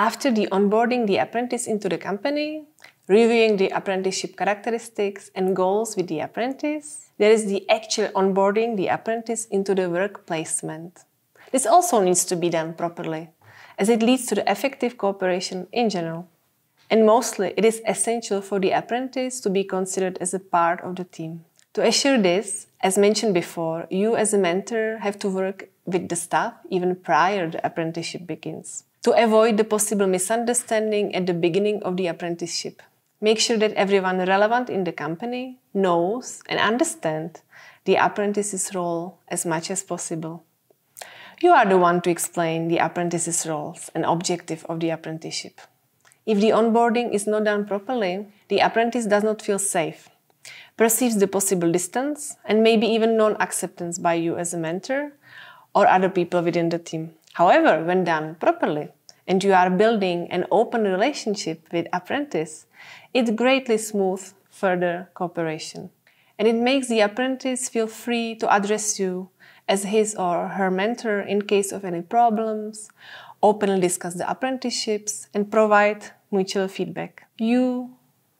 After the onboarding the apprentice into the company, reviewing the apprenticeship characteristics and goals with the apprentice, there is the actual onboarding the apprentice into the work placement. This also needs to be done properly, as it leads to the effective cooperation in general. And mostly, it is essential for the apprentice to be considered as a part of the team. To assure this, as mentioned before, you as a mentor have to work with the staff even prior the apprenticeship begins to avoid the possible misunderstanding at the beginning of the apprenticeship. Make sure that everyone relevant in the company knows and understands the apprentice's role as much as possible. You are the one to explain the apprentice's roles and objective of the apprenticeship. If the onboarding is not done properly, the apprentice does not feel safe, perceives the possible distance, and maybe even non acceptance by you as a mentor or other people within the team. However, when done properly, and you are building an open relationship with apprentice, it greatly smooths further cooperation. And it makes the apprentice feel free to address you as his or her mentor in case of any problems, openly discuss the apprenticeships, and provide mutual feedback. You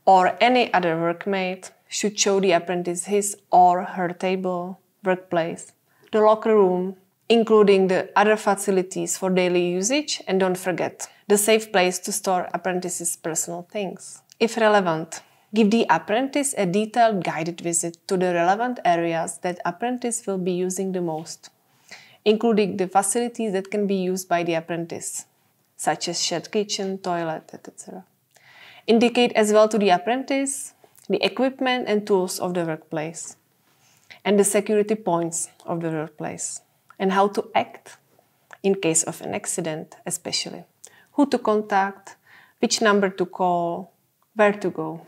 or any other workmate should show the apprentice his or her table, workplace, the locker room, including the other facilities for daily usage, and don't forget the safe place to store apprentices' personal things. If relevant, give the apprentice a detailed guided visit to the relevant areas that apprentice will be using the most, including the facilities that can be used by the apprentice, such as shared kitchen, toilet, etc. Indicate as well to the apprentice the equipment and tools of the workplace and the security points of the workplace and how to act in case of an accident, especially. Who to contact, which number to call, where to go.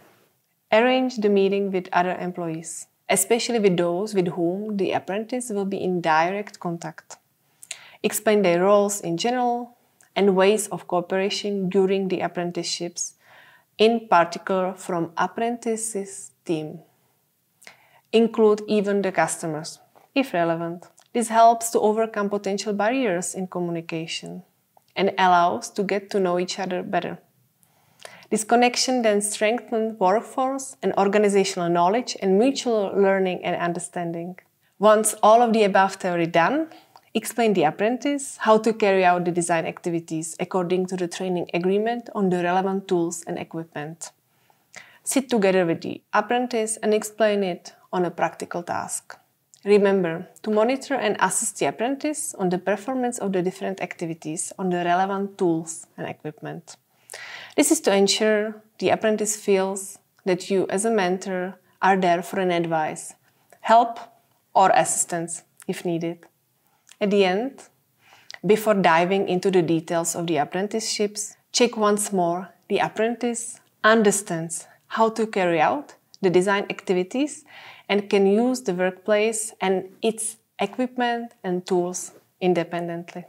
Arrange the meeting with other employees, especially with those with whom the apprentice will be in direct contact. Explain their roles in general and ways of cooperation during the apprenticeships, in particular from apprentices' team. Include even the customers, if relevant. This helps to overcome potential barriers in communication and allows to get to know each other better. This connection then strengthens workforce and organizational knowledge and mutual learning and understanding. Once all of the above theory done, explain the apprentice how to carry out the design activities according to the training agreement on the relevant tools and equipment. Sit together with the apprentice and explain it on a practical task. Remember to monitor and assist the apprentice on the performance of the different activities on the relevant tools and equipment. This is to ensure the apprentice feels that you, as a mentor, are there for an advice, help, or assistance if needed. At the end, before diving into the details of the apprenticeships, check once more the apprentice understands how to carry out the design activities and can use the workplace and its equipment and tools independently.